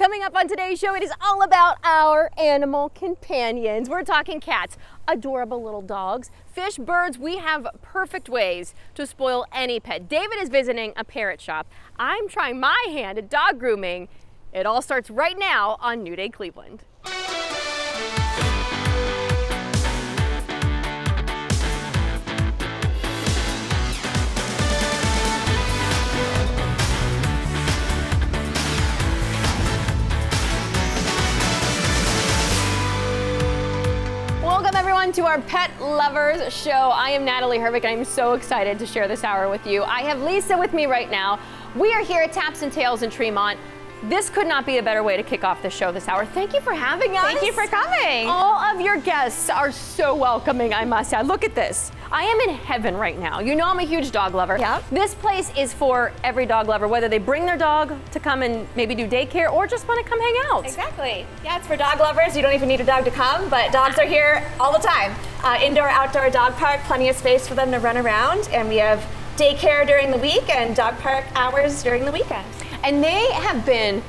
Coming up on today's show, it is all about our animal companions. We're talking cats, adorable little dogs, fish, birds. We have perfect ways to spoil any pet. David is visiting a parrot shop. I'm trying my hand at dog grooming. It all starts right now on New Day Cleveland. Everyone to our Pet Lovers Show. I am Natalie and I'm so excited to share this hour with you. I have Lisa with me right now. We are here at Taps and Tails in Tremont. This could not be a better way to kick off the show this hour. Thank you for having us. Thank you for coming. All of your guests are so welcoming, I must say. Look at this. I am in heaven right now. You know I'm a huge dog lover. Yep. This place is for every dog lover, whether they bring their dog to come and maybe do daycare or just want to come hang out. Exactly. Yeah, it's for dog lovers. You don't even need a dog to come, but dogs are here all the time. Uh, indoor, outdoor dog park, plenty of space for them to run around, and we have daycare during the week and dog park hours during the weekend. And they have been,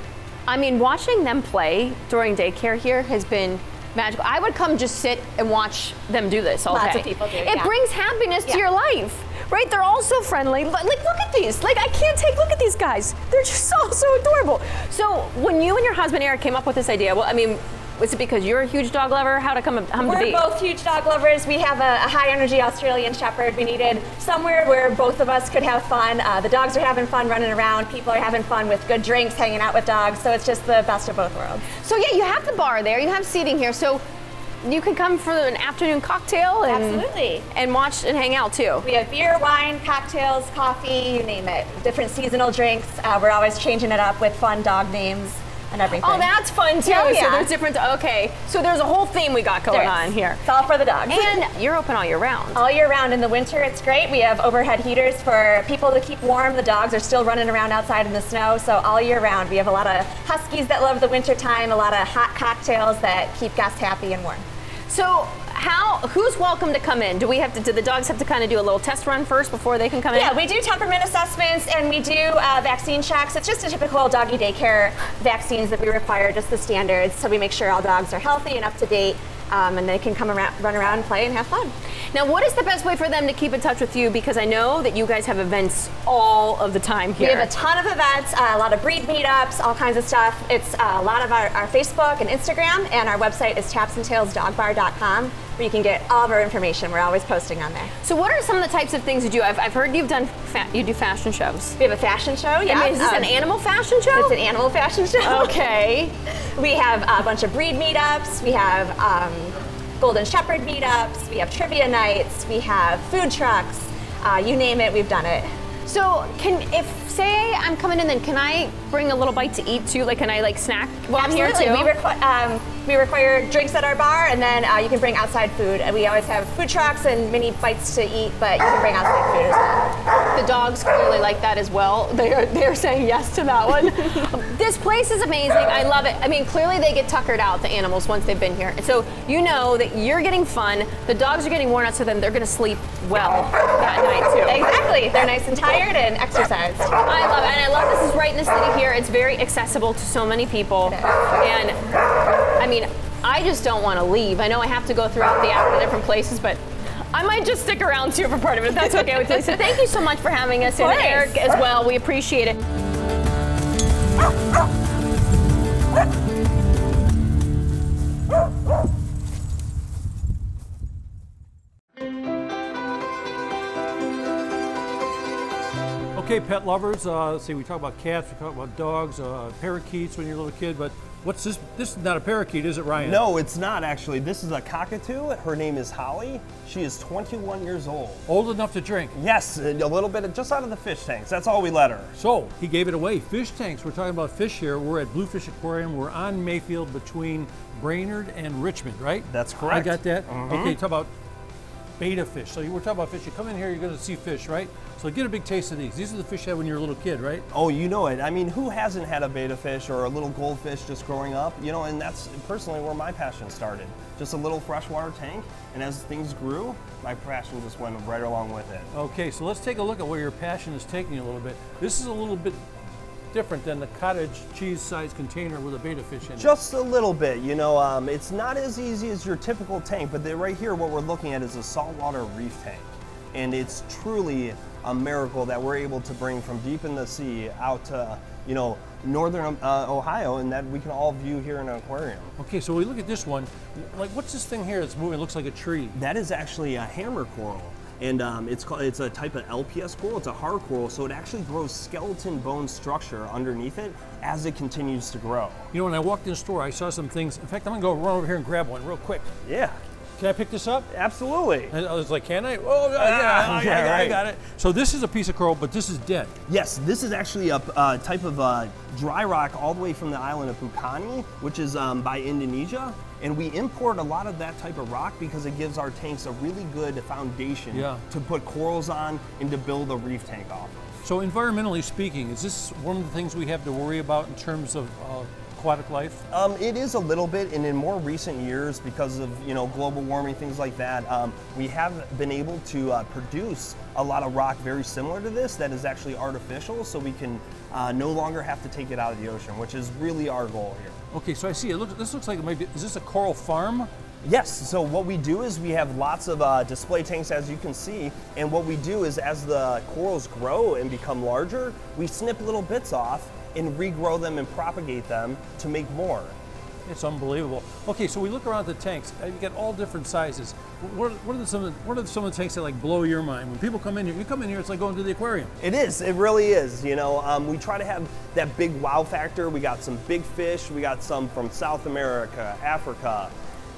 I mean, watching them play during daycare here has been magical. I would come just sit and watch them do this all Lots day. of people do, It yeah. brings happiness to your life. Right, they're all so friendly. Like, like, look at these. Like, I can't take. Look at these guys. They're just so so adorable. So, when you and your husband Eric came up with this idea, well, I mean, was it because you're a huge dog lover? How to come, come to We're both huge dog lovers. We have a, a high energy Australian Shepherd. We needed somewhere where both of us could have fun. Uh, the dogs are having fun running around. People are having fun with good drinks, hanging out with dogs. So it's just the best of both worlds. So yeah, you have the bar there. You have seating here. So. You can come for an afternoon cocktail and Absolutely. and watch and hang out too. We have beer, wine, cocktails, coffee, you name it. Different seasonal drinks. Uh, we're always changing it up with fun dog names and everything. Oh, that's fun too. Oh, So there's different. Okay, so there's a whole theme we got going on here. It's all for the dogs. And you're open all year round. all year round in the winter, it's great. We have overhead heaters for people to keep warm. The dogs are still running around outside in the snow, so all year round we have a lot of huskies that love the winter time, a lot of hot cocktails that keep guests happy and warm. So how? Who's welcome to come in? Do we have to? Do the dogs have to kind of do a little test run first before they can come in? Yeah, we do temperament assessments and we do uh, vaccine checks. It's just a typical doggy daycare vaccines that we require, just the standards. So we make sure all dogs are healthy and up to date, um, and they can come around, run around, and play, and have fun. Now, what is the best way for them to keep in touch with you? Because I know that you guys have events all of the time here. We have a ton of events, uh, a lot of breed meetups, all kinds of stuff. It's uh, a lot of our, our Facebook and Instagram, and our website is tapsandtailsdogbar.com, where you can get all of our information. We're always posting on there. so, what are some of the types of things you do? I've, I've heard you've done. Fa- you do fashion shows. We have a fashion show. Yeah, I mean, is this an um, animal fashion show? It's an animal fashion show. Okay. We have a bunch of breed meetups. We have um, golden shepherd meetups. We have trivia nights. We have food trucks. Uh, you name it, we've done it. So can if say I'm coming in, then can I bring a little bite to eat too? Like, can I like snack while I'm here too? We, requ- um, we require drinks at our bar, and then uh, you can bring outside food. And we always have food trucks and mini bites to eat, but you can bring outside food as well. The dogs clearly like that as well. They are they're saying yes to that one. this place is amazing. I love it. I mean, clearly they get tuckered out the animals once they've been here. And so you know that you're getting fun. The dogs are getting worn out, so then they're going to sleep well that night too. Exactly. They're nice and tired and exercised. I love it, and I love this is right in the city here. It's very accessible to so many people, and I mean, I just don't want to leave. I know I have to go throughout the app to different places, but. I might just stick around too for part of it if that's okay with you. So thank you so much for having us, and. Eric as well. We appreciate it. Okay, pet lovers. Uh, let's see, we talk about cats, we talk about dogs, uh, parakeets when you're a little kid. But what's this? This is not a parakeet, is it, Ryan? No, it's not actually. This is a cockatoo. Her name is Holly. She is 21 years old. Old enough to drink. Yes, a little bit of, just out of the fish tanks. That's all we let her. So he gave it away. Fish tanks. We're talking about fish here. We're at Bluefish Aquarium. We're on Mayfield between Brainerd and Richmond, right? That's correct. I got that. Okay, talk about betta fish. So you we're talking about fish. You come in here, you're going to see fish, right? So get a big taste of these. These are the fish you had when you were a little kid, right? Oh, you know it. I mean, who hasn't had a betta fish or a little goldfish just growing up? You know, and that's personally where my passion started. Just a little freshwater tank, and as things grew, my passion just went right along with it. Okay, so let's take a look at where your passion is taking you a little bit. This is a little bit different than the cottage cheese size container with a betta fish in it. Just a little bit, you know, um, it's not as easy as your typical tank, but right here, what we're looking at is a saltwater reef tank. And it's truly a miracle that we're able to bring from deep in the sea out to, you know, northern uh, Ohio and that we can all view here in an aquarium. Okay, so we look at this one. Like, what's this thing here that's moving? It looks like a tree. That is actually a hammer coral. And um, it's called, it's a type of LPS coral. It's a hard coral, so it actually grows skeleton bone structure underneath it as it continues to grow. You know, when I walked in the store, I saw some things. In fact, I'm gonna go run over here and grab one real quick. Yeah, Can I pick this up? absolutely. And I was like, can I? Oh, yeah, Ah, I, I yeah, got- I right. got it. So this is a piece of coral, but this is dead. Yes, this is actually a uh, type of uh, dry rock all the way from the island of Bukani, which is um, by Indonesia. And we import a lot of that type of rock because it gives our tanks a really good foundation Yeah. to put corals on and to build a reef tank off of. So environmentally speaking, is this one of the things we have to worry about in terms of uh, aquatic life? Um, it is a little bit, and in more recent years, because of you know global warming, things like that, um, we have been able to uh, produce a lot of rock very similar to this that is actually artificial, so we can uh, no longer have to take it out of the ocean, which is really our goal here. Okay, so I see it. Looks, this looks like it might be. Is this a coral farm? Yes, so what we do is we have lots of uh, display tanks as you can see, and what we do is as the corals grow and become larger, we snip little bits off and regrow them and propagate them to make more. It's unbelievable. Okay, so we look around the tanks. uh, You get all different sizes. What, what are some of the, what are some of the tanks that like blow your mind? When people come in here, you come in here, it's like going to the aquarium. It is, it really is. You know, um, we try to have that big wow factor. We got some big fish, we got some from South America, Africa,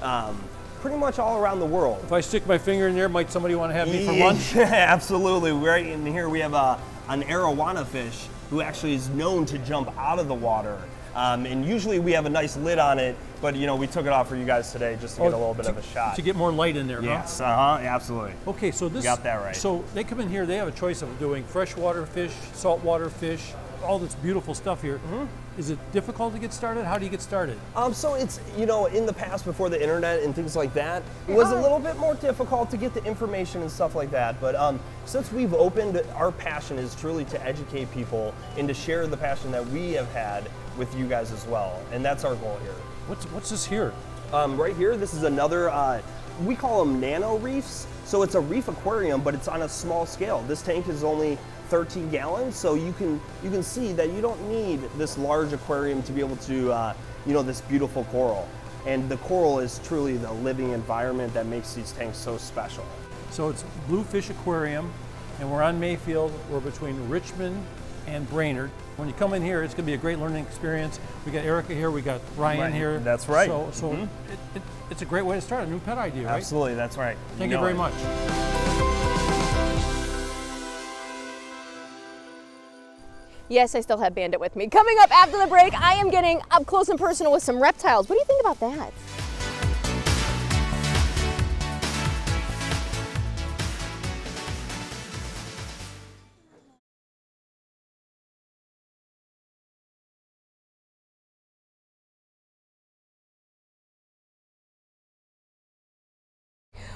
um, pretty much all around the world. If I stick my finger in there, might somebody want to have me for lunch? Yeah, absolutely. Right in here we have a, an arowana fish who actually is known to jump out of the water. Um, and usually we have a nice lid on it, but you know we took it off for you guys today just to get a little bit to, of a shot. To get more light in there, huh? yes, uh huh, absolutely. Okay, so this got that right. So they come in here, they have a choice of doing freshwater fish, saltwater fish, all this beautiful stuff here. Mm-hmm. Is it difficult to get started? How do you get started? Um, so it's you know in the past before the internet and things like that, it was a little bit more difficult to get the information and stuff like that. But um, since we've opened, our passion is truly to educate people and to share the passion that we have had with you guys as well, and that's our goal here. What's what's this here? Um, right here, this is another. Uh, we call them nano reefs. So it's a reef aquarium, but it's on a small scale. This tank is only 13 gallons, so you can you can see that you don't need this large aquarium to be able to, uh, you know, this beautiful coral. And the coral is truly the living environment that makes these tanks so special. So it's Bluefish Aquarium, and we're on Mayfield. We're between Richmond and Brainerd. When you come in here, it's going to be a great learning experience. We got Erica here, we got Ryan Right, here. that's right. So, so it, it, it's a great way to start a new pet idea, right? Absolutely, that's right. Thank you know very it. much. Yes, I still have Bandit with me. Coming up after the break, I am getting up close and personal with some reptiles. What do you think about that?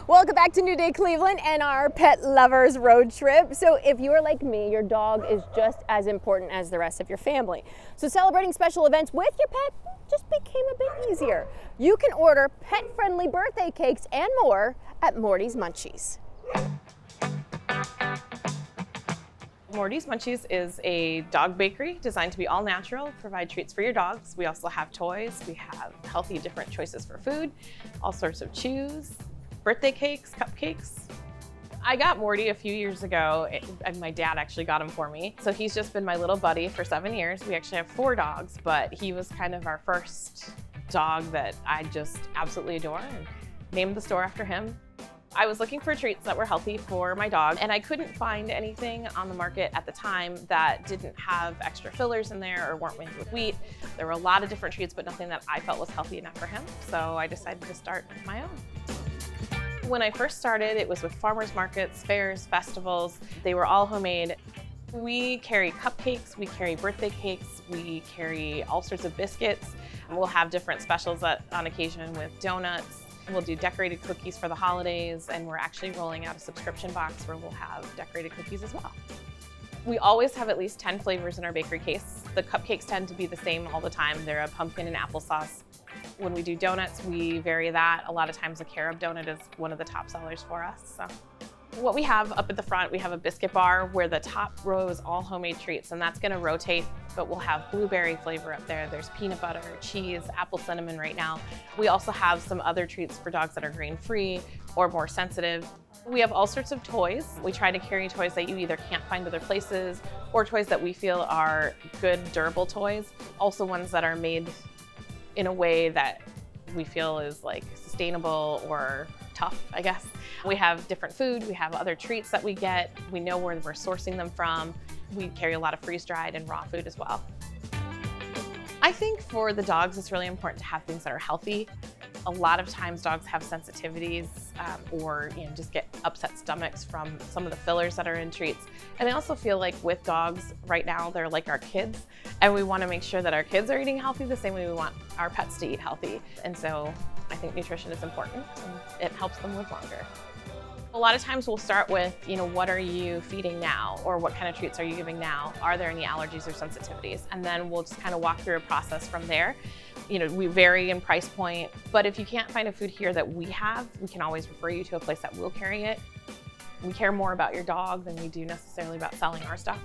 Welcome back to New Day Cleveland and our pet lovers road trip. So, if you're like me, your dog is just as important as the rest of your family. So, celebrating special events with your pet just became a bit easier. You can order pet friendly birthday cakes and more at Morty's Munchies. Morty's Munchies is a dog bakery designed to be all natural, provide treats for your dogs. We also have toys, we have healthy different choices for food, all sorts of chews, birthday cakes, cupcakes. I got Morty a few years ago, and my dad actually got him for me. So he's just been my little buddy for seven years. We actually have four dogs, but he was kind of our first dog that I just absolutely adore and named the store after him. I was looking for treats that were healthy for my dog, and I couldn't find anything on the market at the time that didn't have extra fillers in there or weren't made with wheat. There were a lot of different treats, but nothing that I felt was healthy enough for him. So I decided to start my own. When I first started, it was with farmers markets, fairs, festivals. They were all homemade. We carry cupcakes, we carry birthday cakes, we carry all sorts of biscuits. We'll have different specials at, on occasion with donuts. We'll do decorated cookies for the holidays, and we're actually rolling out a subscription box where we'll have decorated cookies as well. We always have at least 10 flavors in our bakery case. The cupcakes tend to be the same all the time. They're a pumpkin and applesauce. When we do donuts, we vary that. A lot of times a carob donut is one of the top sellers for us. So. What we have up at the front, we have a biscuit bar where the top row is all homemade treats and that's gonna rotate, but we'll have blueberry flavor up there. There's peanut butter, cheese, apple cinnamon right now. We also have some other treats for dogs that are grain-free or more sensitive. We have all sorts of toys. We try to carry toys that you either can't find other places or toys that we feel are good, durable toys. Also ones that are made in a way that we feel is like sustainable or tough, I guess. We have different food, we have other treats that we get, we know where we're sourcing them from. We carry a lot of freeze-dried and raw food as well. I think for the dogs, it's really important to have things that are healthy. A lot of times dogs have sensitivities um, or you know, just get upset stomachs from some of the fillers that are in treats. And I also feel like with dogs right now, they're like our kids and we wanna make sure that our kids are eating healthy the same way we want our pets to eat healthy. And so I think nutrition is important and it helps them live longer. A lot of times we'll start with, you know, what are you feeding now? Or what kind of treats are you giving now? Are there any allergies or sensitivities? And then we'll just kind of walk through a process from there. You know, we vary in price point, but if you can't find a food here that we have, we can always refer you to a place that will carry it. We care more about your dog than we do necessarily about selling our stuff.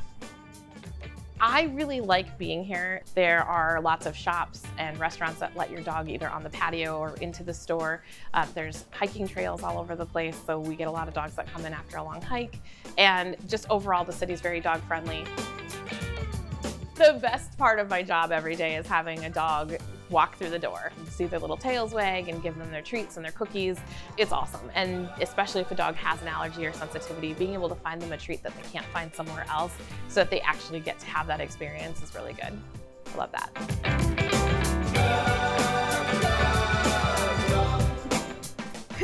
I really like being here. There are lots of shops and restaurants that let your dog either on the patio or into the store. Uh, there's hiking trails all over the place, so we get a lot of dogs that come in after a long hike. And just overall, the city's very dog friendly. The best part of my job every day is having a dog walk through the door, see their little tails wag and give them their treats and their cookies. It's awesome. And especially if a dog has an allergy or sensitivity, being able to find them a treat that they can't find somewhere else so that they actually get to have that experience is really good. I love that.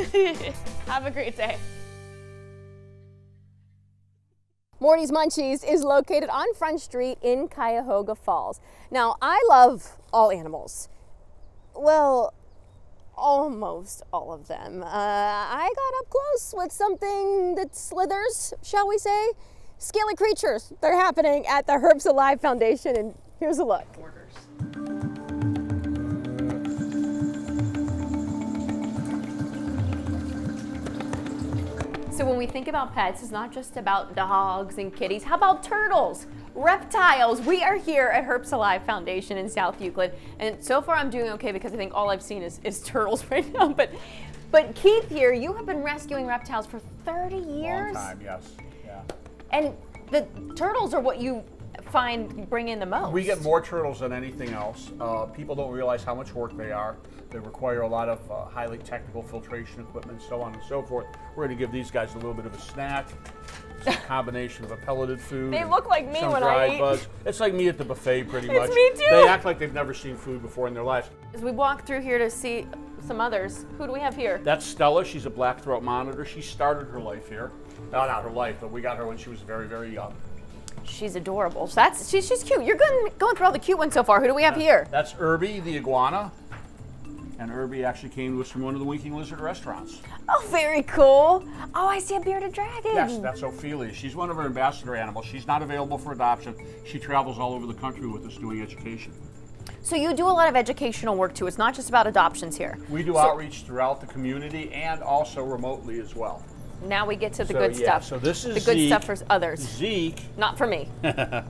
have a great day. Morty's Munchies is located on Front Street in Cuyahoga Falls. Now, I love all animals. Well, almost all of them. Uh, I got up close with something that slithers, shall we say. Scaly creatures. They're happening at the Herps Alive Foundation, and here's a look. So when we think about pets, it's not just about dogs and kitties. How about turtles? Reptiles. We are here at Herps Alive Foundation in South Euclid, and so far I'm doing okay because I think all I've seen is, is turtles right now. But, but Keith here, you have been rescuing reptiles for 30 years. Long time, yes. Yeah. And the turtles are what you find bring in the most. We get more turtles than anything else. Uh, people don't realize how much work they are. They require a lot of uh, highly technical filtration equipment, so on and so forth. We're going to give these guys a little bit of a snack. It's a combination of a pelleted food. They look like me when I eat. buds. It's like me at the buffet, pretty It's much. me too. They act like they've never seen food before in their lives. As we walk through here to see some others, who do we have here? That's Stella. She's a black throat monitor. She started her life here. No, not her life, but we got her when she was very, very young. She's adorable. That's she's she's cute. You're going going through all the cute ones so far. Who do we have here? That's Irby, the iguana. And Irby actually came to us from one of the Winking Lizard restaurants. Oh, very cool. Oh, I see a bearded dragon. Yes, that's Ophelia. She's one of our ambassador animals. She's not available for adoption. She travels all over the country with us doing education. So you do a lot of educational work too. It's not just about adoptions here. We do outreach throughout the community and also remotely as well. Now we get to the So, good yeah, stuff. so this is the good stuff for others, Zeke, not for me.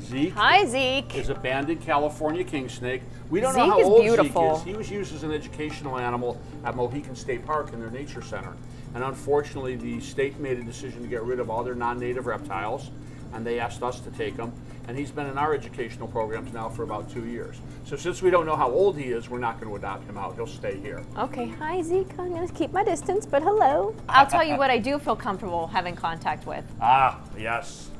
Zeke Hi, Zeke. is a banded California king snake. We don't know how old beautiful. Zeke is. He was used as an educational animal at Mohican State Park in their nature center. And unfortunately, the state made a decision to get rid of all their non-native reptiles, and they asked us to take him. And he's been in our educational programs now for about two years. So since we don't know how old he is, we're not going to adopt him out. He'll stay here. Okay, hi Zeke. I'm gonna keep my distance, but hello. I'll tell you what I do feel comfortable having contact with. Ah, yes.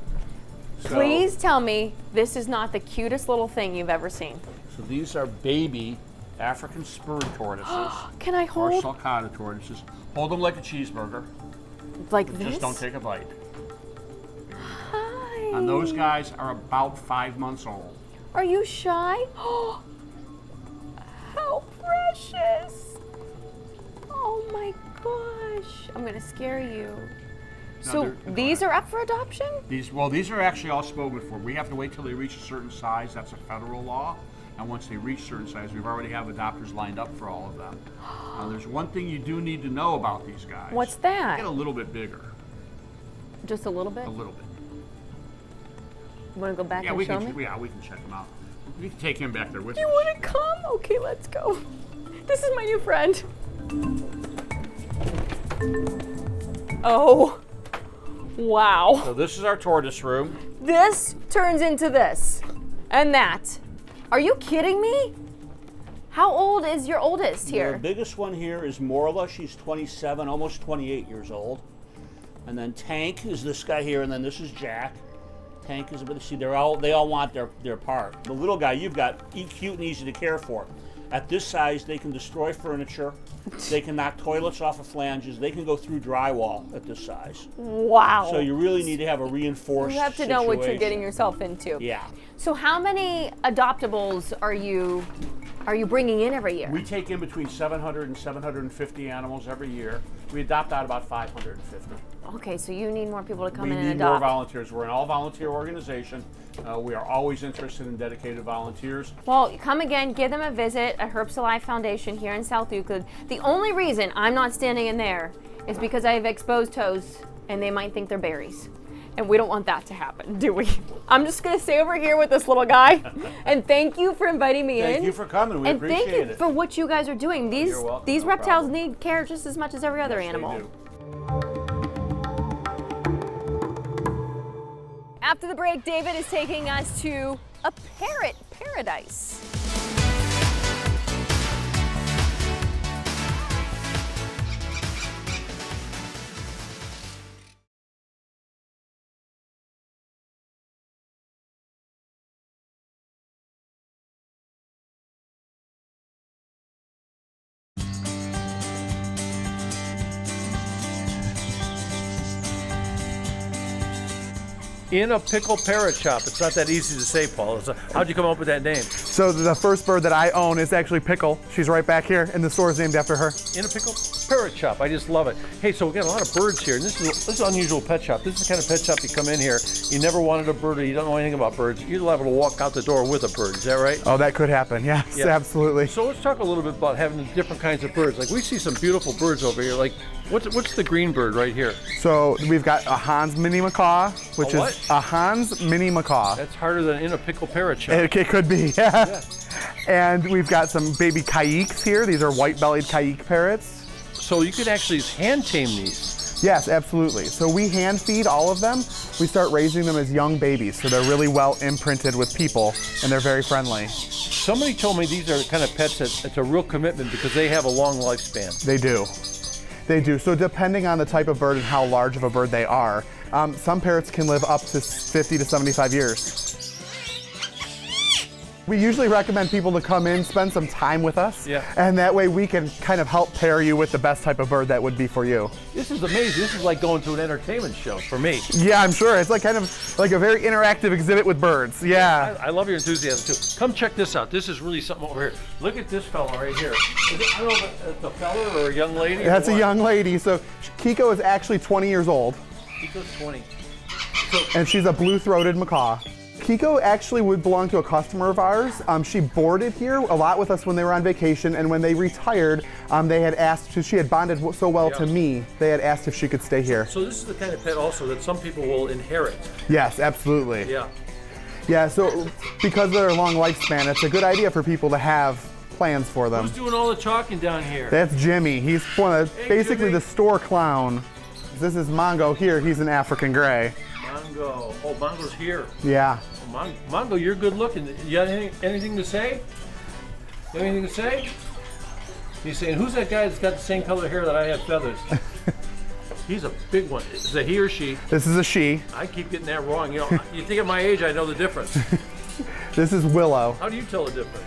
So- Please tell me this is not the cutest little thing you've ever seen. So these are baby African spurred tortoises. Can I or hold sulcata tortoises. Hold them like a cheeseburger. like this? Just don't take a bite. Hi. And those guys are about five months old. Are you shy? How precious! Oh my gosh! I'm gonna scare you. So they're- these are up for adoption? These, well, these are actually all spoken for. We have to wait till they reach a certain size. That's a federal law. And once they reach certain size, we've already have adopters lined up for all of them. Now, there's one thing you do need to know about these guys. What's They that? Get a little bit bigger, Just a little bit? a little bit. You want to go back Yeah, and we show can. me? Yeah, we can check them out. We can take him back there with You us. want to come? Okay, let's go. This is my new friend. Oh, wow. So this is our tortoise room. This turns into this and that. Are you kidding me? How old is your oldest here? The biggest one here is Morla. She's 27, almost 28 years old. And then Tank is this guy here, and then this is Jack. Tank is a bit. See, they're all they all want their their part. The little guy you've got, cute and easy to care for. At this size, they can destroy furniture. They can knock toilets off of flanges. They can go through drywall at this size. Wow. So you really need to have a reinforced. you have to know what you're getting yourself into. Yeah. So how many adoptables are you are you bringing in every year? We take in between 700 and 750 animals every year. We adopt out about 550. okay, so you need more people to come we in and need more volunteers. We're an all-volunteer organization. Uh, we are always interested in dedicated volunteers. Well, come again, give them a visit at Herps Alive Foundation here in South Euclid. The only reason I'm not standing in there is because I have exposed toes and they might think they're berries. And we don't want that to happen, do we? I'm just gonna stay over here with this little guy. and thank you for inviting me in. Thank you for coming. We and appreciate thank you it. for what you guys are doing. Oh, these You're welcome, these no reptiles problem. need care just as much as every other Yes, animal. After the break, David is taking us to a parrot paradise. In a pickle parrot shop. It's not that easy to say, Paul. A- how'd you come up with that name? So the first bird that I own is actually Pickle. She's right back here, and the store is named after her. In a pickle parrot shop. I just love it. Hey, so we got a lot of birds here, and this is this is an unusual pet shop. This is the kind of pet shop you come in here. You never wanted a bird, or you don't know anything about birds. You're liable to walk out the door with a bird. Is that right? Oh, that could happen. Yes, Yeah. absolutely. So let's talk a little bit about having different kinds of birds. Like we see some beautiful birds over here. Like what's what's the green bird right here? So we've got a Hahn's mini macaw, which A is a Hahn's mini macaw. That's harder than in a pickle parrot shop. It, it could be, yeah. And we've got some baby caiques here. These are white-bellied caique parrots. So you could actually hand tame these. Yes, absolutely. So we hand feed all of them. We start raising them as young babies, so they're really well imprinted with people, and they're very friendly. Somebody told me these are the kind of pets that it's a real commitment because they have a long lifespan. They do. They do. So depending on the type of bird and how large of a bird they are, um, some parrots can live up to 50 to 75 years. We usually recommend people to come in, spend some time with us, Yeah. and that way we can kind of help pair you with the best type of bird that would be for you. This is amazing. This is like going to an entertainment show for me. Yeah, I'm sure. It's like kind of like a very interactive exhibit with birds. Yeah. I, I love your enthusiasm too. Come check this out. This is really something over here. Look at this fella right here. Is it, I don't know if it's a fella or a young lady. That's a young lady. So Kiko is actually 20 years old, Kiko's 20. and she's a blue-throated macaw. Kiko actually would belong to a customer of ours. Um, she boarded here a lot with us when they were on vacation, and when they retired, um, they had asked. She had bonded so well to me. They had asked if she could stay here. So this is the kind of pet also that some people will inherit. Yes, absolutely. Yeah. Yeah. So because of their long lifespan, it's a good idea for people to have plans for them. Who's doing all the talking down here? That's Jimmy. He's one of Hey, basically Jimmy. the store clown. This is Mongo here. He's an African gray. Mongo. Oh, Mongo's here. Yeah. Mongo, you're good looking. You got anything, anything to say? Anything to say? He's saying, who's that guy that's got the same color hair that I have feathers? He's a big one. Is it he or she? This is a she. I keep getting that wrong. You know, you think at my age I know the difference. This is Willow. How do you tell the difference?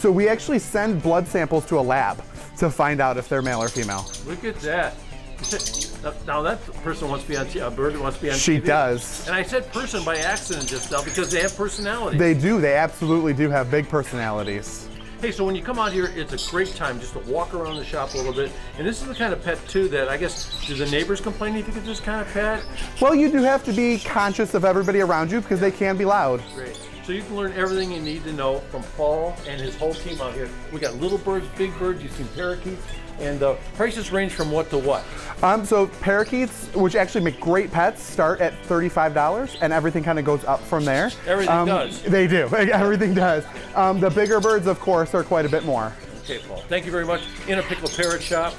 So we actually send blood samples to a lab to find out if they're male or female. Look at that. Now- that person wants to be on t- a bird wants to be on She TV. does. And I said person by accident just now because they have personality. They do. They absolutely do have big personalities. Hey, so when you come out here, it's a great time just to walk around the shop a little bit. And this is the kind of pet too that I guess do the neighbors complain if you get this kind of pet? Well, you do have to be conscious of everybody around you because they can be loud. Great. So you can learn everything you need to know from Paul and his whole team out here. We got little birds, big birds. You've seen parakeets, and the prices range from what to what. Um, so parakeets, which actually make great pets, start at $35 and everything kind of goes up from there. Everything Um, does. They do, everything does. Um, the bigger birds, of course, are quite a bit more. Okay, Paul. Thank you very much. In a pickle parrot shop.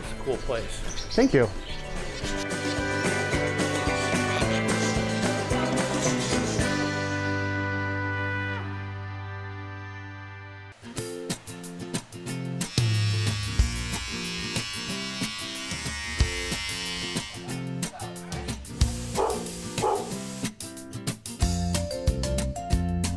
It's a cool place. Thank you.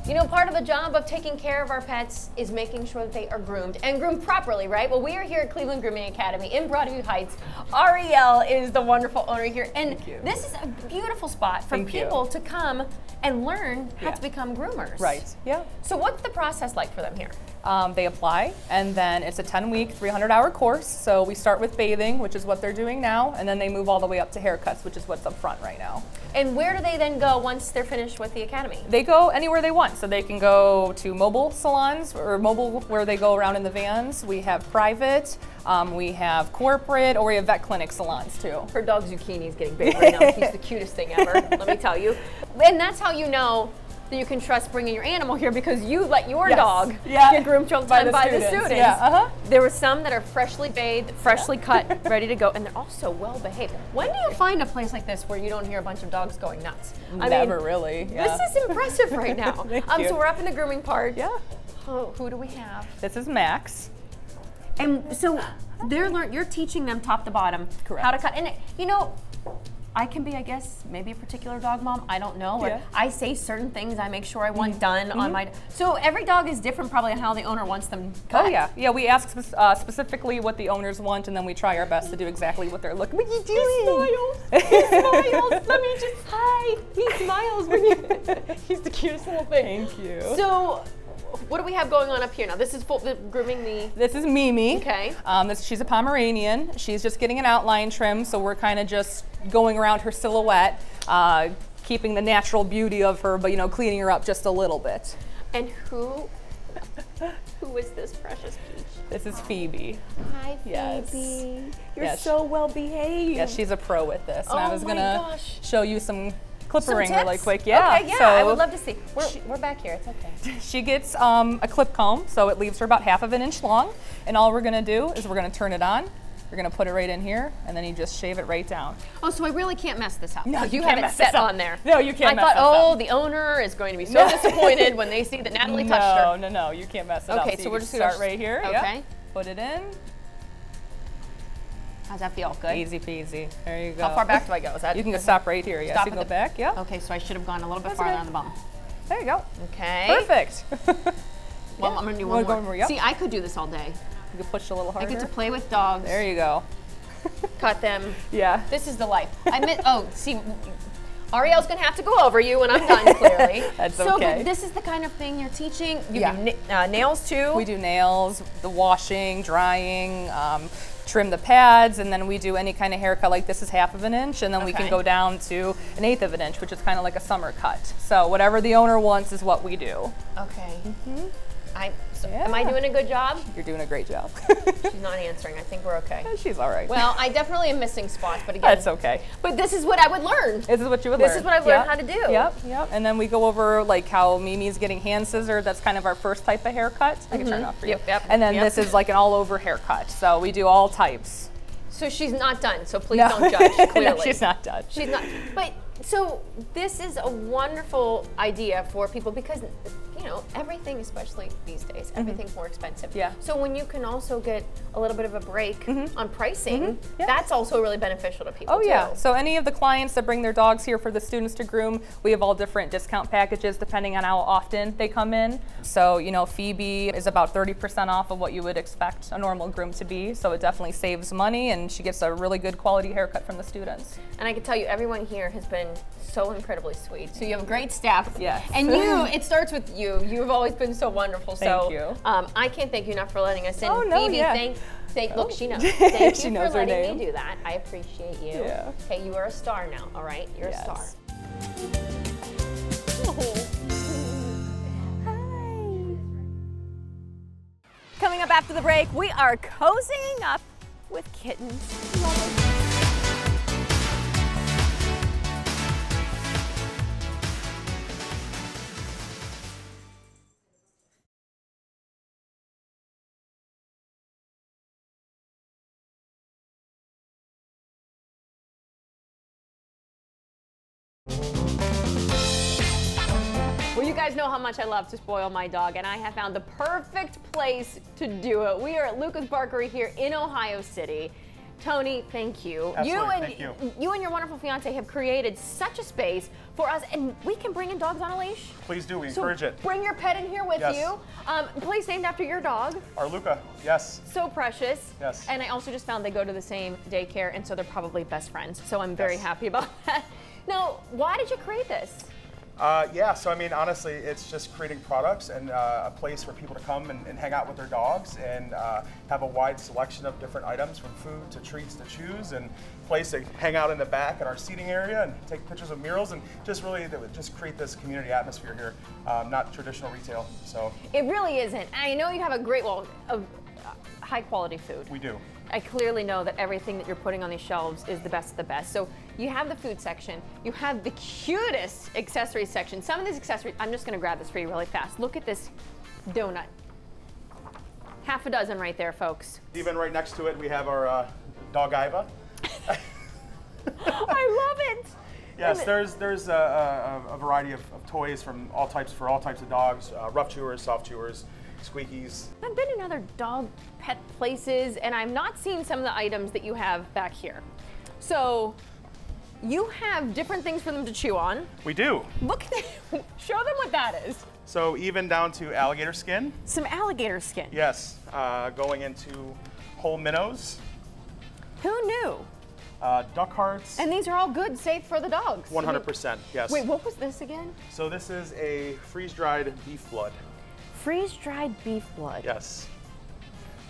You know, part of the job of taking care of our pets is making sure that they are groomed and groomed properly, right? Well, we are here at Cleveland Grooming Academy in Broadview Heights. Ariel is the wonderful owner here, and this is a beautiful spot for Thank you. people to come and learn how Yeah. to become groomers. Right. Yeah. So, what's the process like for them here? Um, they apply, and then it's a 10 week, 300 hour course. So we start with bathing, which is what they're doing now, and then they move all the way up to haircuts, which is what's up front right now. And where do they then go once they're finished with the academy? They go anywhere they want. So they can go to mobile salons or mobile where they go around in the vans. We have private, um, we have corporate, or we have vet clinic salons too. Her dog Zucchini is getting big right now. He's the cutest thing ever, let me tell you. And that's how you know that you can trust bringing your animal here because you let your Yes. dog Yeah. get groomed all the By time the by the students. Yeah, uh-huh. There were some that are freshly bathed, freshly cut, ready to go, and they're also well behaved. When do you find a place like this where you don't hear a bunch of dogs going nuts? I Never mean, really. Yeah. This is impressive right now. Um, so we're up in the grooming part. Yeah. Oh, who do we have? This is Max. And so they're learn you're teaching them top to bottom Correct. how to cut. And you know, I can be, I guess, maybe a particular dog mom. I don't know. Yeah. Mm-hmm. I say certain things I make sure I want done on my. So every dog is different, probably on how the owner wants them cut. Oh yeah, yeah. We ask uh, specifically what the owners want, and then we try our best to do exactly what they're looking. What are you doing? He smiles. Let me just hi. He smiles when you. He's the cutest little thing. Thank you. So, what do we have going on up here now? This is full, the, grooming the. This is Mimi. Okay. Um, this, she's a Pomeranian. She's just getting an outline trim, so we're kind of just going around her silhouette, uh, keeping the natural beauty of her, but you know, cleaning her up just a little bit. And who? Who is this precious peach? This is Phoebe. Hi, Yes. Phoebe. You're Yes. so well behaved. Yeah, she's a pro with this. And I Oh was my gonna gosh. show you some clipper Some ring really quick. Yeah. Okay, yeah, so I would love to see. We're, we're back here. It's okay. She gets um, a clip comb, so it leaves her about half of an inch long. And all we're gonna do is we're gonna turn it on. We're gonna put it right in here, and then you just shave it right down. Oh, so I really can't mess this up. No, you you can't have it set on there. No, you can't I thought, oh, up. the owner is going to be so disappointed when they see that Natalie touched no, her. no, no, no, you can't mess it up. Okay, so you we're just start right here. yep. okay. Put it in. How's that feel? Good. Easy peasy. There you go. How far back do I go? Is that You can stop right here. Yes, Stop you can at go the- back. Yeah. Okay, so I should have gone a little bit That's farther okay. on the bum. There you go. Okay. Perfect. Well, I'm gonna do Wanna one more. one more? Yep. See, I could do this all day. you could push a little harder. I get to play with dogs, There you go. cut them. Yeah. This is the life. I meant. Oh, see. Ariel's gonna have to go over you when I'm done. Clearly, That's so, okay. but this is the kind of thing you're teaching. You Yeah. do na- uh, nails too. We do nails, the washing, drying, um, trim the pads, and then we do any kind of haircut. Like this is half of an inch, and then we can go down to an eighth of an inch, which is kind of like a summer cut. So whatever the owner wants is what we do. Okay. I. So, Am I doing a good job? You're doing a great job. She's not answering. I think we're okay. She's all right. Well, I definitely am missing spots, but again, that's okay. But this is what I would learn. This is what you would This learn. This is what I've learned Yep. how to do. Yep, yep. And then we go over like how Mimi's getting hand scissored. That's kind of our first type of haircut. I can turn it off for you. Mm-hmm. Yep, yep, And then yep. this is like an all over haircut. So we do all types. So she's not done. So please No. don't judge. No, Clearly, she's not done. She's not. But so this is a wonderful idea for people because you know everything, especially these days, everything's more expensive. Mm-hmm. Yeah. So when you can also get a little bit of a break on pricing, Yeah. that's also really beneficial to people. Oh yeah. too. So any of the clients that bring their dogs here for the students to groom, we have all different discount packages depending on how often they come in. So you know, Phoebe is about 30% off of what you would expect a normal groom to be. So it definitely saves money, and she gets a really good quality haircut from the students. And I can tell you, everyone here has been so incredibly sweet. So you have great staff. Yes. And you, it starts with you. you. You've always been so wonderful. Thank so, you. Um, I can't thank you enough for letting us in. Oh, no, Phoebe, yeah. thank, thank. Look, Oh. she knows. Thank She you knows for letting name. me do that. I appreciate you. Yeah. Okay, you are a star now. All right, you're Yes. a star. Hi! Coming up after the break, we are cozying up with kittens. Know how much I love to spoil my dog, and I have found the perfect place to do it. We are at Luca's Barkery here in Ohio City. Tony, thank you. Absolutely, you and you. you and your wonderful fiance have created such a space for us, and we can bring in dogs on a leash. Please do, we So encourage it. Bring your pet in here with Yes. you. Um, place named after your dog. Our Luca, yes. So precious. Yes. And I also just found they go to the same daycare, and so they're probably best friends. So I'm very Yes. happy about that. Now, why did you create this? Uh, yeah, so I mean, honestly, it's just creating products and uh, a place for people to come and, and hang out with their dogs and uh, have a wide selection of different items from food to treats to choose and place to hang out in the back in our seating area and take pictures of murals and just really just create this community atmosphere here, um, not traditional retail. So It really isn't. I know you have a great, well, uh, high quality food. we do. I clearly know that everything that you're putting on these shelves is the best of the best. So you have the food section, you have the cutest accessories section. Some of these accessories, I'm just gonna grab this for you really fast. Look at this donut. Half a dozen right there, folks. Even right next to it, we have our uh, dog Iva. I love it. Yes, there's there's a, a, a variety of, of toys from all types for all types of dogs, uh, rough chewers, soft chewers, squeakies. I've been in other dog pet places and I'm not seeing some of the items that you have back here. So you have different things for them to chew on. We do. Look, show them what that is. So even down to alligator skin. Some alligator skin. Yes, uh, going into whole minnows, Who knew? uh, duck hearts. And these are all good, safe for the dogs. 100%, yes. Wait, what was this again? So this is a freeze-dried beef blood. Freeze-dried beef blood. Yes,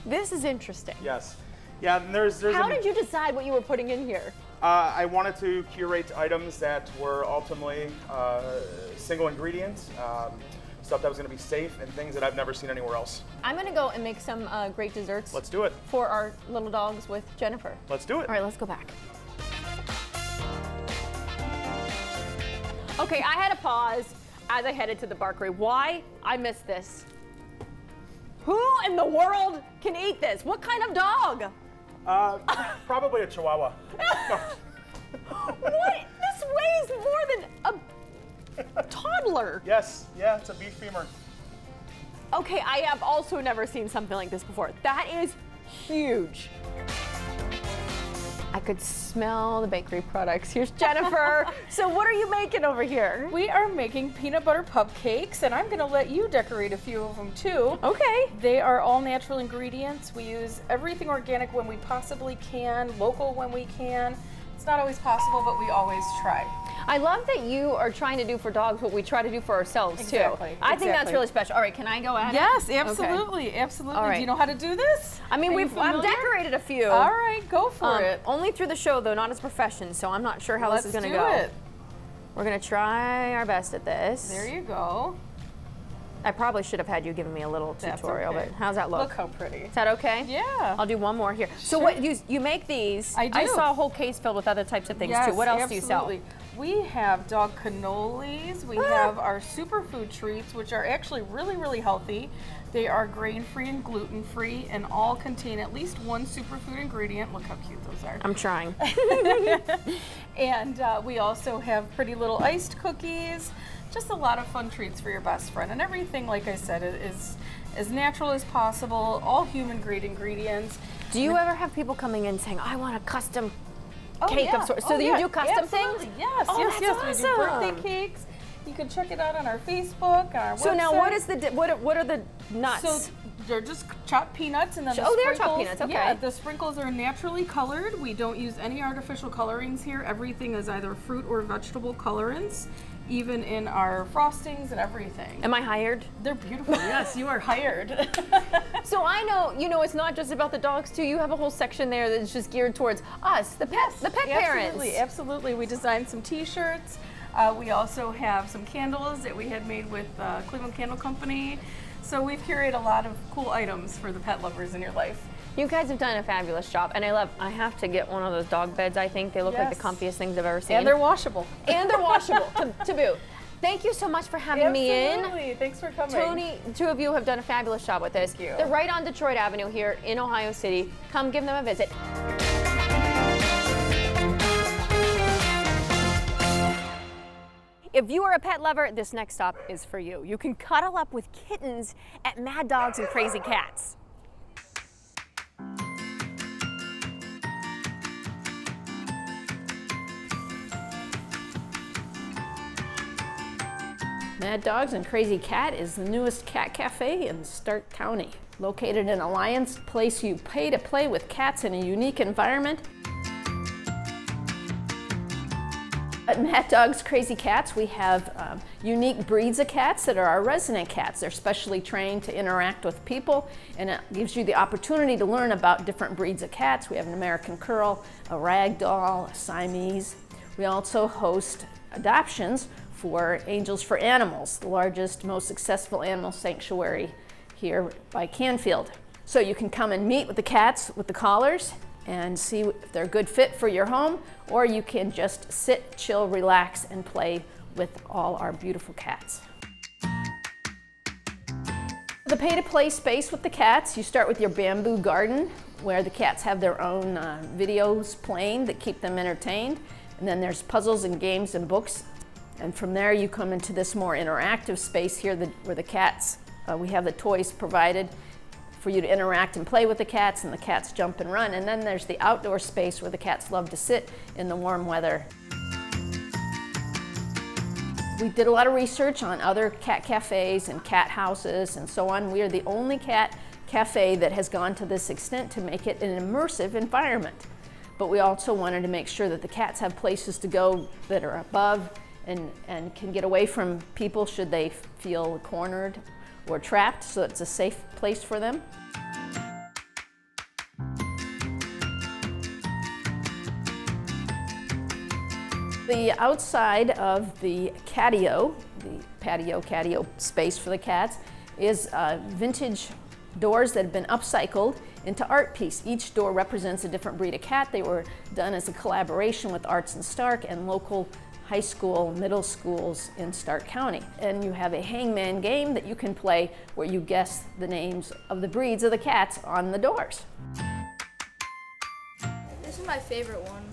This is interesting. yes. Yeah, and there's there's. How a- did you decide what you were putting in here? Uh, I wanted to curate items that were ultimately uh, single ingredients, um, stuff that was going to be safe, and things that I've never seen anywhere else. I'm gonna go and make some uh, great desserts Let's do it. for our little dogs with Jennifer. Let's do it. All right, let's go back. Okay, I had a pause as I headed to the Barkery. Why? I missed this. Who in the world can eat this? What kind of dog? Uh, probably a Chihuahua. What? This weighs more than a toddler. Yes, yeah, it's a beef femur. Okay, I have also never seen something like this before. That is huge. I could smell the bakery products. Here's Jennifer. so what are you making over here? We are making peanut butter pup cakes, and I'm going to let you decorate a few of them too. Okay. They are all natural ingredients. We use everything organic when we possibly can, local when we can. It's not always possible, but we always try. I love that you are trying to do for dogs what we try to do for ourselves Exactly, too. I think that's really special. All right, can I go it? Yes, Okay. absolutely, absolutely. All right. Do you know how to do this? I mean, Are we've I've decorated a few. All right, go for Um, it. Only through the show though, not as a profession, so I'm not sure how Let's this is gonna do go. it. We're gonna try our best at this. There you go. I probably should have had you giving me a little tutorial, okay. but how's that look? Look how pretty. Is that okay? Yeah. I'll do one more here. So what you you make these? I do. I saw a whole case filled with other types of things yes, too. What else absolutely. do you sell? We have dog cannolis. We Ah. have our superfood treats, which are actually really, really healthy. They are grain-free and gluten-free, and all contain at least one superfood ingredient. Look how cute those are. I'm trying. And uh, we also have pretty little iced cookies. Just a lot of fun treats for your best friend. And everything, like I said, is as natural as possible. All human-grade ingredients. do you ever have people coming in saying, "I want a custom Oh, cake yeah. of sorts"? Oh, So do you yeah. do custom Absolutely. things? Yes, Oh, yes, yes. We do awesome. birthday cakes. You can check it out on our Facebook, on our So now, what website. is the what? Are, what are the nuts? So they're just chopped peanuts and then the Oh, they're chopped peanuts, okay. Yeah, the sprinkles are naturally colored. We don't use any artificial colorings here. Everything is either fruit or vegetable colorants. Even in our frostings and everything. Am I hired? They're beautiful. yes, you are hired. So I know, you know, it's not just about the dogs too. You have a whole section there that's just geared towards us, the pet, the pet parents. Absolutely, absolutely. We designed some T-shirts. Uh, we also have some candles that we had made with uh, Cleveland Candle Company. So we've curated a lot of cool items for the pet lovers in your life. You guys have done a fabulous job, and I love. I have to get one of those dog beds. I think they look like the comfiest things I've ever seen. And they're washable. and they're washable to, to boot. Thank you so much for having me in. Absolutely. Thanks for coming. Tony, two of you have done a fabulous job with this. Thank you. They're right on Detroit Avenue here in Ohio City. Come give them a visit. If you are a pet lover, this next stop is for you. You can cuddle up with kittens at Mad Dogs and Crazy Cats. Mad Dogs and Crazy Cat is the newest cat cafe in Stark County. Located in Alliance, place you pay to play with cats in a unique environment. At Mad Dogs Crazy Cats, we have um, unique breeds of cats that are our resident cats. They're specially trained to interact with people, and it gives you the opportunity to learn about different breeds of cats. We have an American Curl, a Ragdoll, a Siamese. We also host adoptions for Angels for Animals, the largest, most successful animal sanctuary here by Canfield. So you can come and meet with the cats with the collars and see if they're a good fit for your home, or you can just sit, chill, relax, and play with all our beautiful cats. The pay to play space with the cats, you start with your bamboo garden where the cats have their own uh, videos playing that keep them entertained. And then there's puzzles and games and books. And from there you come into this more interactive space here where the cats, uh, we have the toys provided for you to interact and play with the cats and the cats jump and run. And then there's the outdoor space where the cats love to sit in the warm weather. We did a lot of research on other cat cafes and cat houses and so on. We are the only cat cafe that has gone to this extent to make it an immersive environment. But we also wanted to make sure that the cats have places to go that are above and, and can get away from people should they feel cornered or trapped, so it's a safe place for them. The outside of the catio, the patio catio space for the cats, is uh, vintage doors that have been upcycled into art piece. Each door represents a different breed of cat. They were done as a collaboration with ArtsinStark and local high school, middle schools in Stark County. And you have a hangman game that you can play where you guess the names of the breeds of the cats on the doors. This is my favorite one.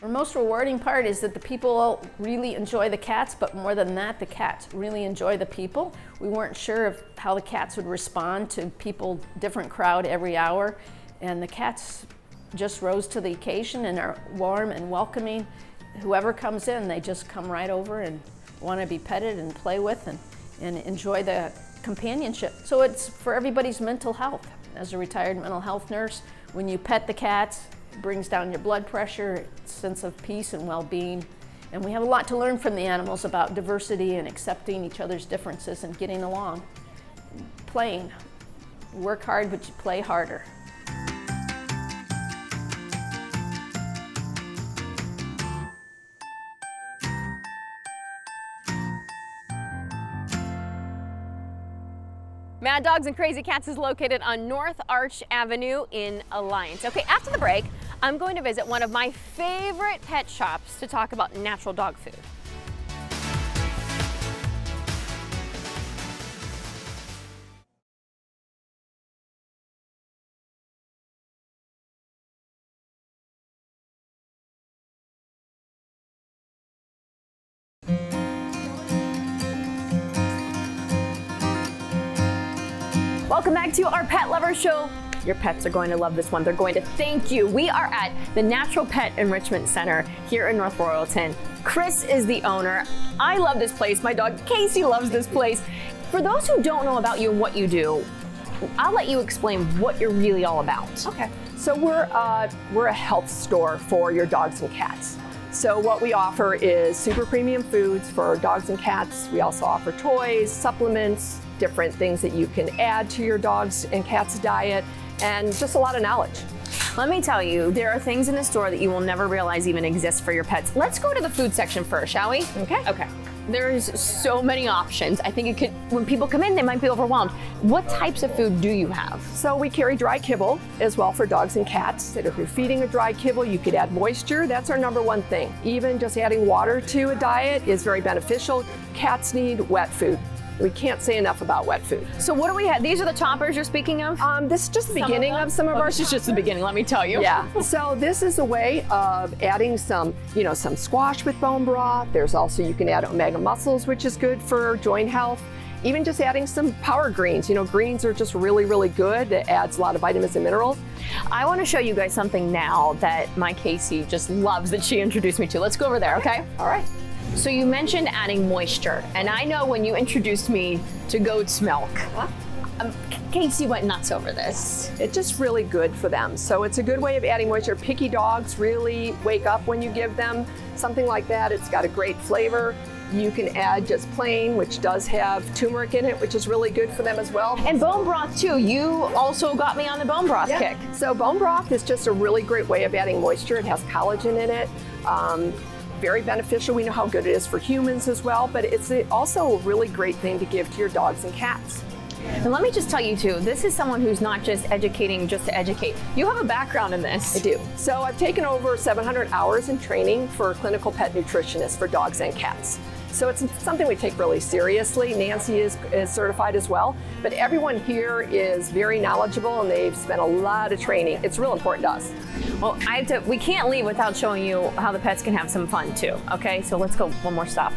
The most rewarding part is that the people really enjoy the cats, but more than that, the cats really enjoy the people. We weren't sure of how the cats would respond to people, different crowd every hour, and the cats just rose to the occasion and are warm and welcoming. Whoever comes in, they just come right over and want to be petted and play with and, and enjoy the companionship. So it's for everybody's mental health. As a retired mental health nurse, when you pet the cats, it brings down your blood pressure, sense of peace and well-being. And we have a lot to learn from the animals about diversity and accepting each other's differences and getting along. Playing. Work hard, but you play harder. Mad Dogs and Crazy Cats is located on North Arch Avenue in Alliance. Okay, after the break, I'm going to visit one of my favorite pet shops to talk about natural dog food. Our Pet Lover Show. Your pets are going to love this one. They're going to thank you. We are at the Natural Pet Enrichment Center here in North Royalton. Chris is the owner. I love this place. My dog Casey loves this place. For those who don't know about you and what you do, I'll let you explain what you're really all about. Okay. So we're uh, we're a health store for your dogs and cats. So what we offer is super premium foods for dogs and cats. We also offer toys, supplements, different things that you can add to your dog's and cat's diet, and just a lot of knowledge. Let me tell you, there are things in the store that you will never realize even exist for your pets. Let's go to the food section first, shall we? Okay. Okay. There's so many options. I think it could, when people come in, they might be overwhelmed. What types of food do you have? So we carry dry kibble as well for dogs and cats. And if you're feeding a dry kibble, you could add moisture. That's our number one thing. Even just adding water to a diet is very beneficial. Cats need wet food. We can't say enough about wet food. So what do we have? These are the toppers you're speaking of? Um, this is just the Some beginning them? of, some of Oh, our. this is just the beginning, let me tell you. Yeah. so this is a way of adding some, you know, some squash with bone broth. There's also you can add omega mussels, which is good for joint health. Even just adding some power greens. You know, greens are just really, really good. It adds a lot of vitamins and minerals. I want to show you guys something now that my Casey just loves that she introduced me to. Let's go over there, okay? All right. So you mentioned adding moisture, and I know when you introduced me to goat's milk, um, Casey went nuts over this. It's just really good for them. So it's a good way of adding moisture. Picky dogs really wake up when you give them something like that. It's got a great flavor. You can add just plain, which does have turmeric in it, which is really good for them as well. And bone broth too. You also got me on the bone broth Yeah. kick. So bone broth is just a really great way of adding moisture. It has collagen in it. Um, very beneficial. We know how good it is for humans as well, but it's also a really great thing to give to your dogs and cats. And let me just tell you too, this is someone who's not just educating just to educate. You have a background in this. I do. So I've taken over 700 hours in training for clinical pet nutritionists for dogs and cats. So it's something we take really seriously. Nancy is, is certified as well, but everyone here is very knowledgeable and they've spent a lot of training. It's real important to us. Well, I have to, we can't leave without showing you how the pets can have some fun too. Okay, so let's go one more stop.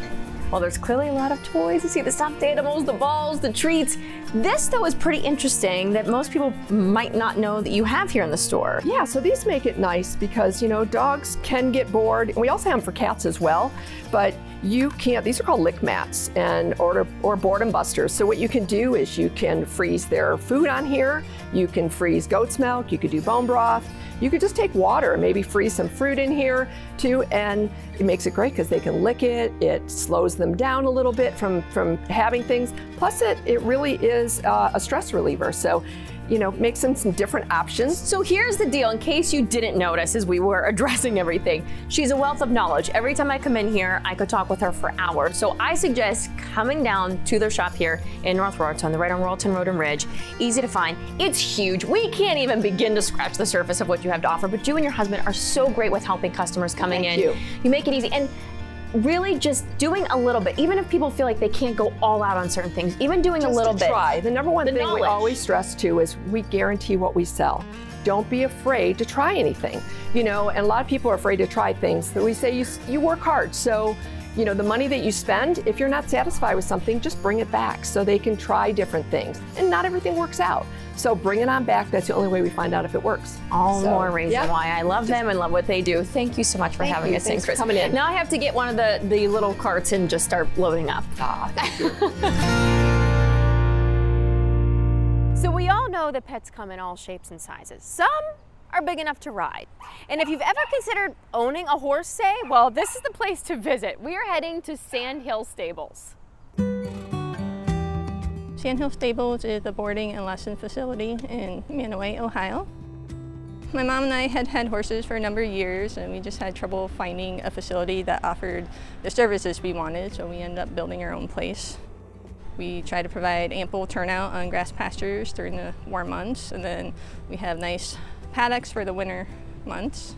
Well, there's clearly a lot of toys. You see the stuffed animals, the balls, the treats. This, though, is pretty interesting that most people might not know that you have here in the store. Yeah, so these make it nice because, you know, dogs can get bored. We also have them for cats as well, but you can't, these are called lick mats and or, or boredom busters. So what you can do is you can freeze their food on here. You can freeze goat's milk. You could do bone broth. You could just take water and maybe freeze some fruit in here too, and it makes it great because they can lick it. It slows them down a little bit from, from having things. Plus it, it really is uh, a stress reliever. So, you know, makes them some different options. So here's the deal, in case you didn't notice as we were addressing everything. She's a wealth of knowledge. Every time I come in here, I could talk with her for hours. So I suggest coming down to their shop here in North Royalton, the right on Royalton Road and Ridge. Easy to find. It's huge. We can't even begin to scratch the surface of what you have to offer, but you and your husband are so great with helping customers coming Thank in. you. You make it easy. And really just doing a little bit, even if people feel like they can't go all out on certain things, even doing Just a little to bit. Try. The number one The thing we always stress too is we guarantee what we sell. Don't be afraid to try anything. You know, and a lot of people are afraid to try things. But we say you you work hard, so you know the money that you spend. If you're not satisfied with something, just bring it back so they can try different things. And not everything works out. So bring it on back. That's the only way we find out if it works. All So, more reason yeah. why I love them and love what they do. Thank you so much for Thank having you. us in, Thanks for coming in. Now I have to get one of the, the little carts and just start loading up. Ah, thank you. So we all know that pets come in all shapes and sizes. Some are big enough to ride. And if you've ever considered owning a horse, say, well, this is the place to visit. We are heading to Sand Hill Stables. Sandhill Stables is a boarding and lesson facility in Mantua, Ohio. My mom and I had had horses for a number of years and we just had trouble finding a facility that offered the services we wanted, so we ended up building our own place. We try to provide ample turnout on grass pastures during the warm months, and then we have nice paddocks for the winter months.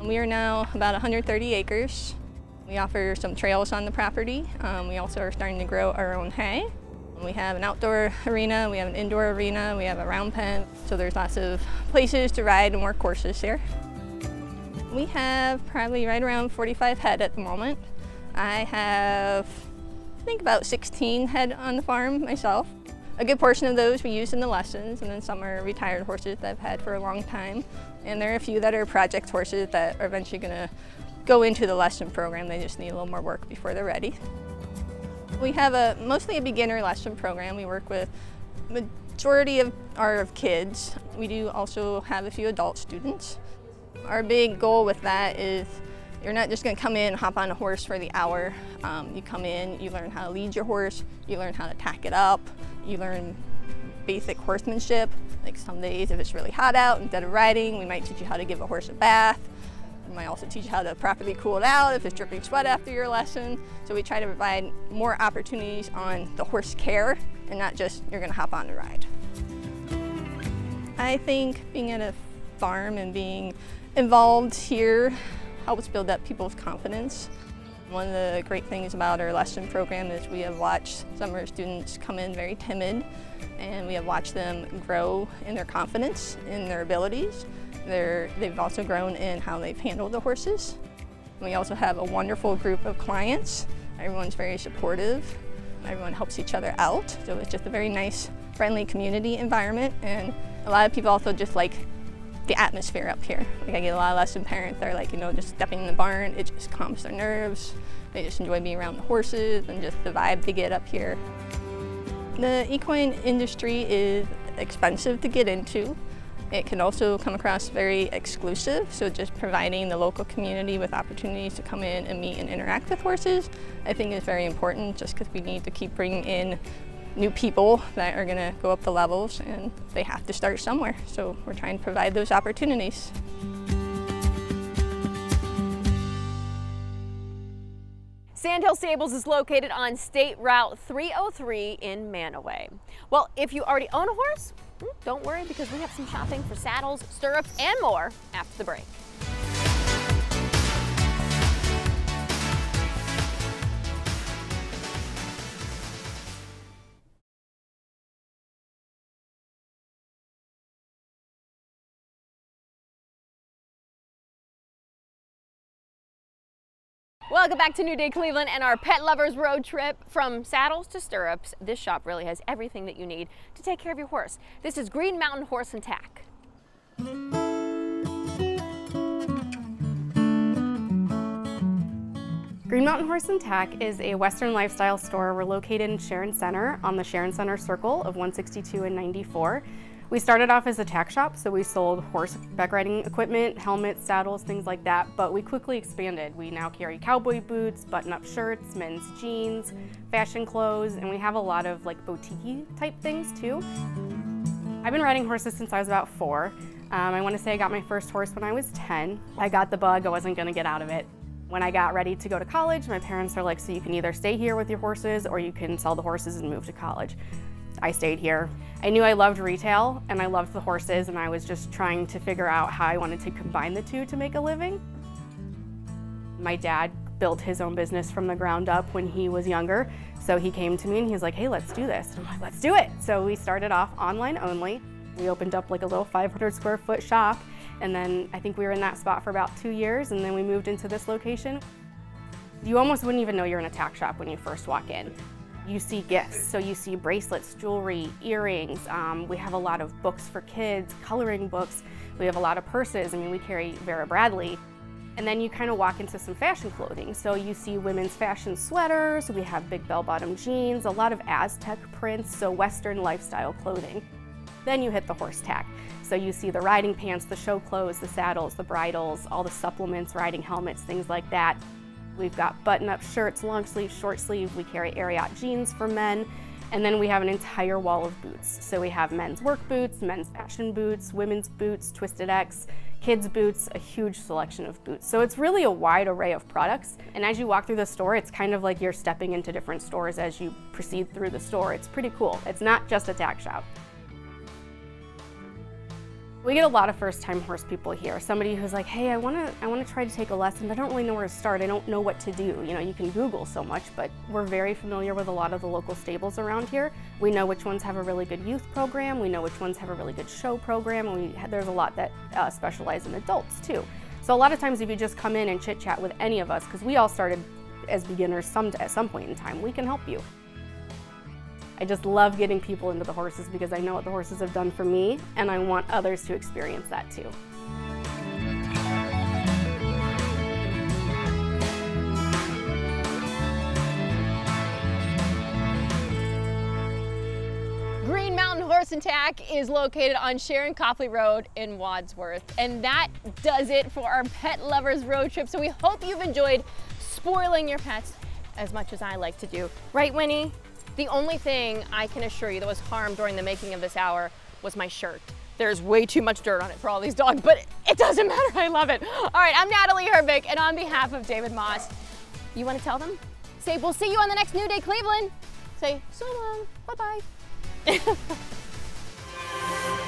We are now about 130 acres. We offer some trails on the property. Um, we also are starting to grow our own hay. We have an outdoor arena, we have an indoor arena, we have a round pen, so there's lots of places to ride and work horses here. We have probably right around 45 head at the moment. I have, I think about 16 head on the farm myself. A good portion of those we use in the lessons, and then some are retired horses that I've had for a long time. And there are a few that are project horses that are eventually gonna go into the lesson program. They just need a little more work before they're ready. We have a mostly a beginner lesson program. We work with majority of are of kids. We do also have a few adult students. Our big goal with that is You're not just gonna come in and hop on a horse for the hour. Um, you come in, you learn how to lead your horse, you learn how to tack it up, you learn basic horsemanship. Like some days if it's really hot out, instead of riding, we might teach you how to give a horse a bath. Might also teach you how to properly cool it out if it's dripping sweat after your lesson. So we try to provide more opportunities on the horse care and not just you're gonna hop on and ride. I think being at a farm and being involved here helps build up people's confidence. One of the great things about our lesson program is we have watched some of our students come in very timid and we have watched them grow in their confidence, in their abilities. They're, they've also grown in how they've handled the horses. We also have a wonderful group of clients. Everyone's very supportive. Everyone helps each other out. So it's just a very nice, friendly community environment. And a lot of people also just like the atmosphere up here. Like I get a lot of lesson parents that are like, you know, just stepping in the barn, it just calms their nerves. They just enjoy being around the horses and just the vibe they get up here. The equine industry is expensive to get into. It can also come across very exclusive, so just providing the local community with opportunities to come in and meet and interact with horses, I think is very important just because we need to keep bringing in new people that are going to go up the levels and they have to start somewhere. So we're trying to provide those opportunities. Sandhill Stables is located on State Route 303 in Mantua. Well, if you already own a horse, Hmm, don't worry because we have some shopping for saddles, stirrups, and more after the break. Welcome back to New Day Cleveland and our pet lovers road trip from saddles to stirrups. This shop really has everything that you need to take care of your horse. This is Green Mountain Horse and Tack. Green Mountain Horse and Tack is a Western lifestyle store. We're located in Sharon Center on the Sharon Center Circle of 162 and 94. We started off as a tack shop, so we sold horseback riding equipment, helmets, saddles, things like that, but we quickly expanded. We now carry cowboy boots, button-up shirts, men's jeans, fashion clothes, and we have a lot of like boutique type things too. I've been riding horses since I was about four. Um, I want to say I got my first horse when I was 10. I got the bug, I wasn't going to get out of it. When I got ready to go to college, my parents are like, so you can either stay here with your horses or you can sell the horses and move to college. I stayed here. I knew I loved retail and I loved the horses and I was just trying to figure out how I wanted to combine the two to make a living. My dad built his own business from the ground up when he was younger. So he came to me and he was like, hey, let's do this. And I'm like, let's do it. So we started off online only. We opened up like a little 500 square foot shop. And then I think we were in that spot for about two years. And then we moved into this location. You almost wouldn't even know you're in a tack shop when you first walk in you see gifts. So you see bracelets, jewelry, earrings. Um, we have a lot of books for kids, coloring books. We have a lot of purses. I mean, we carry Vera Bradley. And then you kind of walk into some fashion clothing. So you see women's fashion sweaters, we have big bell-bottom jeans, a lot of Aztec prints, so Western lifestyle clothing. Then you hit the horse tack. So you see the riding pants, the show clothes, the saddles, the bridles, all the supplements, riding helmets, things like that. We've got button-up shirts, long sleeve, short sleeve. We carry Ariat jeans for men. And then we have an entire wall of boots. So we have men's work boots, men's fashion boots, women's boots, Twisted X, kids boots, a huge selection of boots. So it's really a wide array of products. And as you walk through the store, it's kind of like you're stepping into different stores as you proceed through the store. It's pretty cool. It's not just a tack shop. We get a lot of first-time horse people here. Somebody who's like, hey, I want to I want to try to take a lesson, but I don't really know where to start. I don't know what to do. You know, you can Google so much, but we're very familiar with a lot of the local stables around here. We know which ones have a really good youth program. We know which ones have a really good show program, and we, there's a lot that uh, specialize in adults too. So a lot of times if you just come in and chit-chat with any of us, because we all started as beginners some, at some point in time, we can help you. I just love getting people into the horses because I know what the horses have done for me and I want others to experience that too. Green Mountain Horse and Tack is located on Sharon Copley Road in Wadsworth. And that does it for our Pet Lovers Road Trip. So we hope you've enjoyed spoiling your pets as much as I like to do. Right, Winnie? The only thing I can assure you that was harmed during the making of this hour was my shirt. There's way too much dirt on it for all these dogs, but it doesn't matter. I love it. All right, I'm Natalie Herbick, and on behalf of David Moss, you want to tell them? Say, we'll see you on the next New Day Cleveland. Say, so long. Bye bye.